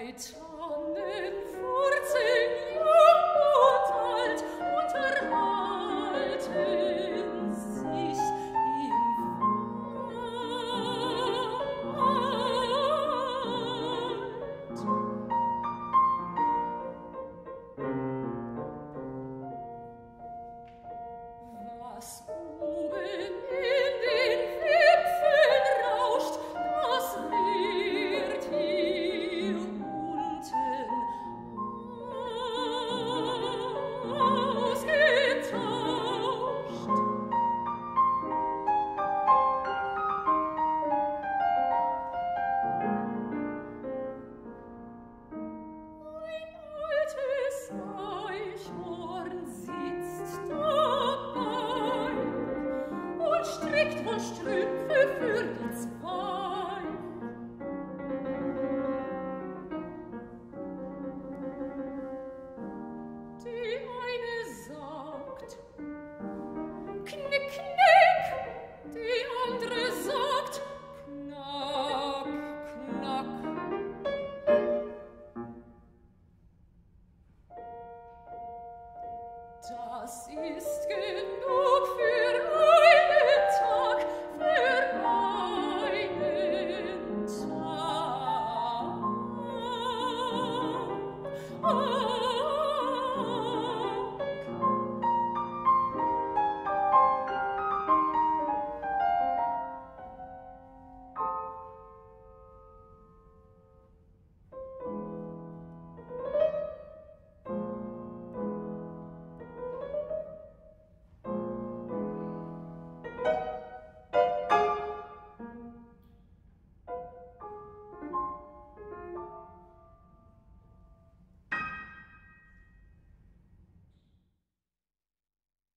i Zeit, Sonnenfurt. Das ist genug für alle.